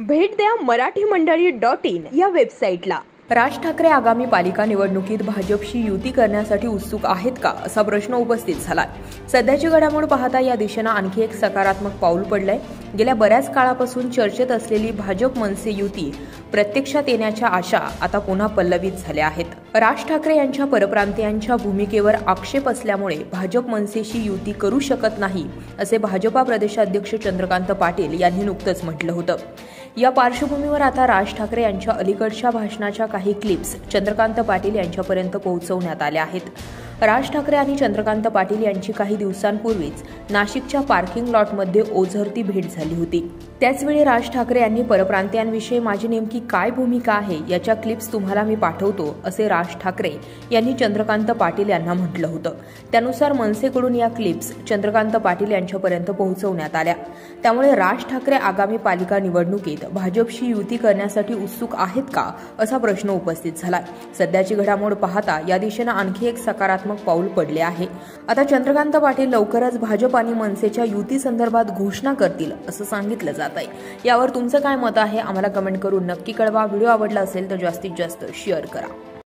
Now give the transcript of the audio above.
भेट द्या मराठी मंडळी डॉट इन या वेबसाईटला. राज ठाकरे आगामी पालिका निवडणुकीत भाजपशी युती करण्यासाठी उत्सुक आहेत का असा प्रश्न उपस्थित झालाय. सध्याची घडामोड पाहता या दिशेनं आणखी एक सकारात्मक पाऊल पडलंय. गेल्या बऱ्याच काळापासून चर्चेत असलेली भाजप मनसे युती प्रत्यक्षात येण्याच्या आशा आता पुन्हा पल्लवित झाल्या आहेत. राज ठाकरे यांच्या परप्रांतीयांच्या भूमिकेवर आक्षेप असल्यामुळे भाजप मनसेशी युती करू शकत नाही असे भाजपा प्रदेशाध्यक्ष चंद्रकांत पाटील यांनी नुकतंच म्हटलं होतं. या पार्श्वभूमीवर आता राज ठाकरे यांच्या अलीकडच्या भाषणाच्या काही क्लिप्स चंद्रकांत पाटील यांच्यापर्यंत पोहोचवण्यात आल्या आहेत. राज ठाकरे आणि चंद्रकांत पाटील यांची काही दिवसांपूर्वीच नाशिकच्या पार्किंग लॉटमध्ये ओझरती भेट झाली होती. त्याचवेळी राज ठाकरे यांनी परप्रांतीयांविषयी माझी नेमकी काय भूमिका आहे याच्या क्लिप्स तुम्हाला मी पाठवतो असे राज ठाकरे यांनी चंद्रकांत पाटील यांना म्हटलं होतं. त्यानुसार मनसेकडून या क्लिप्स चंद्रकांत पाटील यांच्यापर्यंत पोहोचवण्यात आल्या. त्यामुळे राज ठाकरे आगामी पालिका निवडणुकीत भाजपशी युती करण्यासाठी उत्सुक आहेत का असा प्रश्न उपस्थित झालाय. सध्याची घडामोड पाहता या दिशेनं आणखी एक सकारात्मक पाऊल पडले आहे. आता चंद्रकांत पाटील लवकरच भाजप आणि मनसेच्या युती संदर्भात घोषणा करतील असं सांगितलं जात आहे. यावर तुमचं काय मत आहे? आम्हाला कमेंट करून नक्की कळवा. व्हिडिओ आवडला असेल तर जास्तीत जास्त शेअर करा.